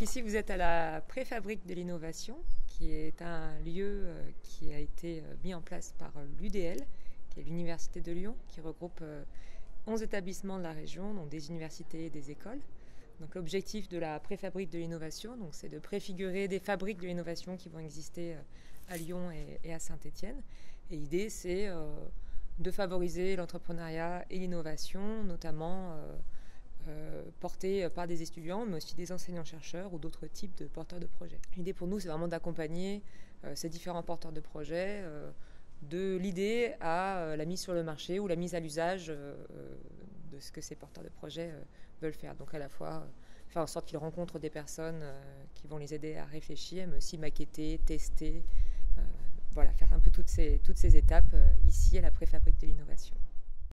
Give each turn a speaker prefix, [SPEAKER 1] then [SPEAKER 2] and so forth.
[SPEAKER 1] Ici, vous êtes à la préfabrique de l'innovation, qui est un lieu euh, qui a été euh, mis en place par l'UDL, qui est l'Université de Lyon, qui regroupe 11 établissements de la région, donc des universités et des écoles. Donc l'objectif de la préfabrique de l'innovation, donc c'est de préfigurer des fabriques de l'innovation qui vont exister à Lyon et, à Saint-Étienne. Et l'idée, c'est de favoriser l'entrepreneuriat et l'innovation, notamment euh, portés par des étudiants, mais aussi des enseignants-chercheurs ou d'autres types de porteurs de projets. L'idée pour nous, c'est vraiment d'accompagner euh, ces différents porteurs de projets euh, de l'idée à la mise sur le marché ou la mise à l'usage de ce que ces porteurs de projets veulent faire. Donc à la fois faire en sorte qu'ils rencontrent des personnes qui vont les aider à réfléchir, mais aussi maqueter, tester, voilà, faire un peu toutes ces, toutes ces étapes ici à la préfabrique de l'innovation.